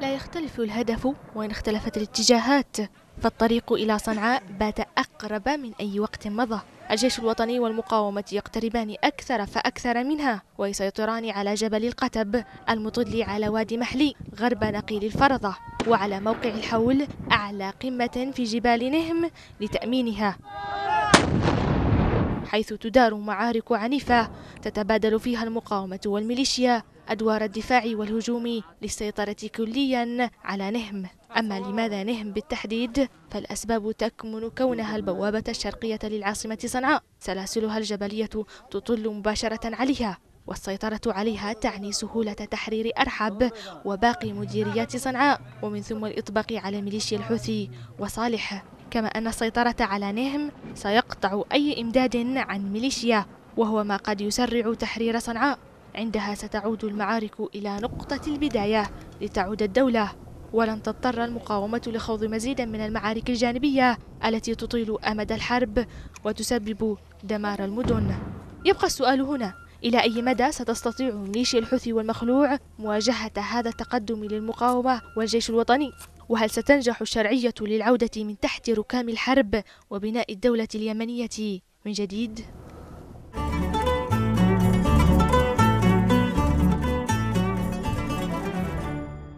لا يختلف الهدف وإن اختلفت الاتجاهات فالطريق إلى صنعاء بات أقرب من أي وقت مضى. الجيش الوطني والمقاومة يقتربان أكثر فأكثر منها ويسيطران على جبل القتب المطل على وادي محلي غرب نقيل الفرضة وعلى موقع الحول أعلى قمة في جبال نهم لتأمينها. حيث تدار معارك عنيفة تتبادل فيها المقاومة والميليشيا أدوار الدفاع والهجوم للسيطرة كليا على نهم. أما لماذا نهم بالتحديد؟ فالأسباب تكمن كونها البوابة الشرقية للعاصمة صنعاء. سلاسلها الجبلية تطل مباشرة عليها والسيطرة عليها تعني سهولة تحرير أرحب وباقي مديريات صنعاء. ومن ثم الإطباق على ميليشيا الحوثي وصالح. كما أن السيطرة على نهم سيقطع أي إمداد عن ميليشيا وهو ما قد يسرع تحرير صنعاء. عندها ستعود المعارك إلى نقطة البداية لتعود الدولة. ولن تضطر المقاومة لخوض مزيدا من المعارك الجانبية التي تطيل أمد الحرب وتسبب دمار المدن. يبقى السؤال هنا إلى أي مدى ستستطيع ميليشيا الحوثي والمخلوع مواجهة هذا التقدم للمقاومة والجيش الوطني؟ وهل ستنجح الشرعية للعودة من تحت ركام الحرب وبناء الدولة اليمنية من جديد؟